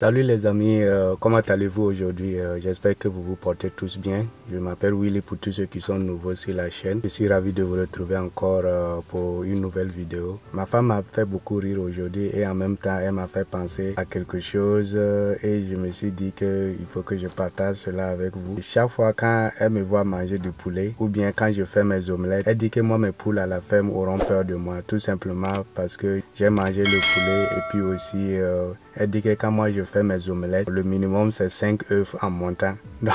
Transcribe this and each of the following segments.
Salut les amis, euh, comment allez-vous aujourd'hui? Euh, J'espère que vous vous portez tous bien. Je m'appelle Willy pour tous ceux qui sont nouveaux sur la chaîne. Je suis ravi de vous retrouver encore euh, pour une nouvelle vidéo. Ma femme m'a fait beaucoup rire aujourd'hui et en même temps elle m'a fait penser à quelque chose et je me suis dit qu'il faut que je partage cela avec vous. Chaque fois quand elle me voit manger du poulet ou bien quand je fais mes omelettes, elle dit que moi mes poules à la ferme auront peur de moi tout simplement parce que j'ai mangé le poulet et puis aussi elle dit que quand moi je fais mes omelettes, le minimum c'est 5 œufs en montant. Donc,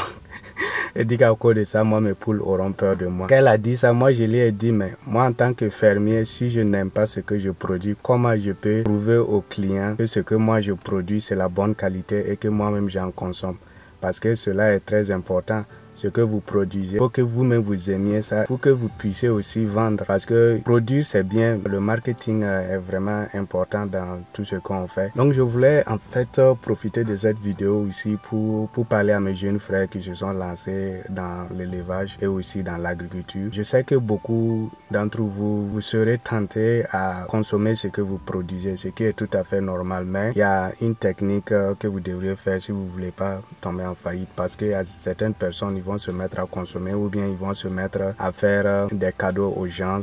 elle dit qu'à cause de ça, moi mes poules auront peur de moi. Elle a dit ça, moi je lui ai dit, mais moi en tant que fermier, si je n'aime pas ce que je produis, comment je peux prouver aux clients que ce que moi je produis c'est la bonne qualité et que moi-même j'en consomme? Parce que cela est très important ce que vous produisez. Faut que vous-même vous aimiez ça. Faut que vous puissiez aussi vendre parce que produire c'est bien. Le marketing euh, est vraiment important dans tout ce qu'on fait. Donc je voulais en fait euh, profiter de cette vidéo ici pour, pour parler à mes jeunes frères qui se sont lancés dans l'élevage et aussi dans l'agriculture. Je sais que beaucoup d'entre vous, vous serez tentés à consommer ce que vous produisez, ce qui est tout à fait normal. Mais il y a une technique euh, que vous devriez faire si vous voulez pas tomber en faillite parce qu'il y a certaines personnes vont se mettre à consommer ou bien ils vont se mettre à faire euh, des cadeaux aux gens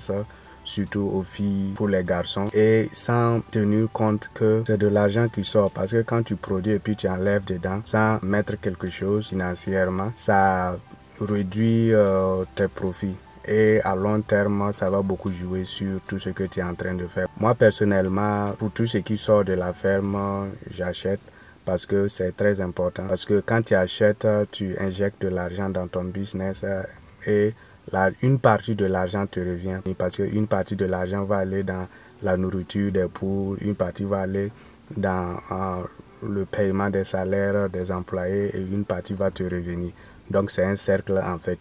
surtout aux filles, pour les garçons, et sans tenir compte que c'est de l'argent qui sort. Parce que quand tu produis et puis tu enlèves dedans, sans mettre quelque chose financièrement, ça réduit euh, tes profits. Et à long terme, ça va beaucoup jouer sur tout ce que tu es en train de faire. Moi, personnellement, pour tout ce qui sort de la ferme, j'achète parce que c'est très important. Parce que quand tu achètes, tu injectes de l'argent dans ton business euh, et la, une partie de l'argent te revient. Parce qu'une partie de l'argent va aller dans la nourriture des poules, une partie va aller dans euh, le paiement des salaires des employés et une partie va te revenir. Donc c'est un cercle en fait.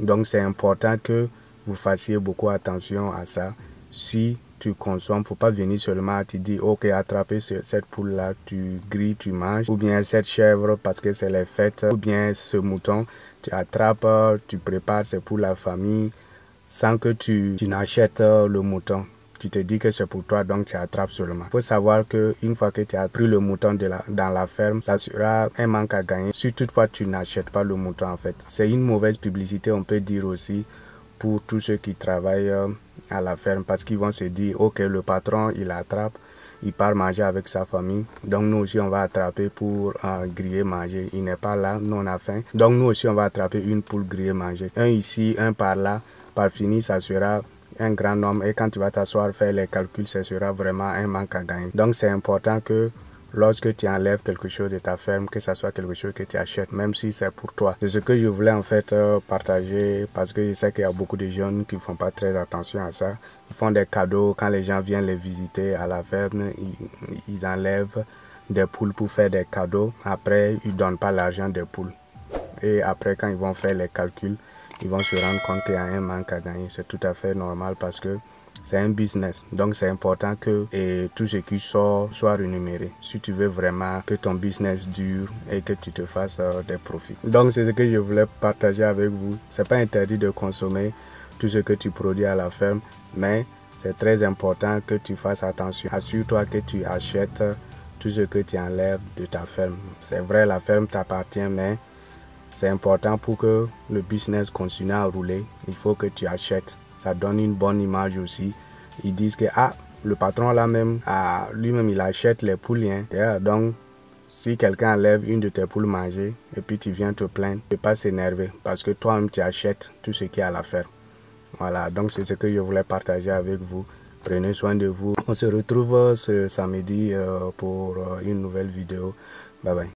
Donc c'est important que vous fassiez beaucoup attention à ça. Si tu consommes, faut pas venir seulement te dire ok attraper cette poule là, tu grilles, tu manges, ou bien cette chèvre parce que c'est les fêtes, ou bien ce mouton, tu attrapes, tu prépares, c'est pour la famille, sans que tu, tu n'achètes le mouton tu te dis que c'est pour toi, donc tu attrapes seulement. Faut savoir que une fois que tu as pris le mouton de la, dans la ferme, ça sera un manque à gagner. Si toutefois tu n'achètes pas le mouton, en fait, c'est une mauvaise publicité, on peut dire aussi, pour tous ceux qui travaillent euh, à la ferme parce qu'ils vont se dire, ok, le patron, il attrape, il part manger avec sa famille. Donc nous aussi, on va attraper pour euh, griller, manger. Il n'est pas là, nous on a faim. Donc nous aussi, on va attraper une pour griller, manger. Un ici, un par là. Par fini, ça sera un grand nombre. Et quand tu vas t'asseoir, faire les calculs, ce sera vraiment un manque à gagner. Donc c'est important que lorsque tu enlèves quelque chose de ta ferme, que ce soit quelque chose que tu achètes, même si c'est pour toi. C'est ce que je voulais en fait euh, partager parce que je sais qu'il y a beaucoup de jeunes qui ne font pas très attention à ça. Ils font des cadeaux quand les gens viennent les visiter à la ferme, ils, enlèvent des poules pour faire des cadeaux. Après, ils ne donnent pas l'argent des poules. Et après, quand ils vont faire les calculs, ils vont se rendre compte qu'il y a un manque à gagner. C'est tout à fait normal parce que c'est un business. Donc c'est important que et tout ce qui sort soit rémunéré. Si tu veux vraiment que ton business dure et que tu te fasses euh, des profits. Donc c'est ce que je voulais partager avec vous. C'est pas interdit de consommer tout ce que tu produis à la ferme, mais c'est très important que tu fasses attention. Assure-toi que tu achètes tout ce que tu enlèves de ta ferme. C'est vrai, la ferme t'appartient, mais c'est important pour que le business continue à rouler. Il faut que tu achètes ça donne une bonne image aussi. Ils disent que ah, le patron là même, ah, lui-même il achète les poules. Hein. donc, si quelqu'un enlève une de tes poules manger et puis tu viens te plaindre, ne pas s'énerver parce que toi-même tu achètes tout ce qui a à la faire. Voilà, donc c'est ce que je voulais partager avec vous. Prenez soin de vous. On se retrouve ce samedi euh, pour euh, une nouvelle vidéo. Bye bye.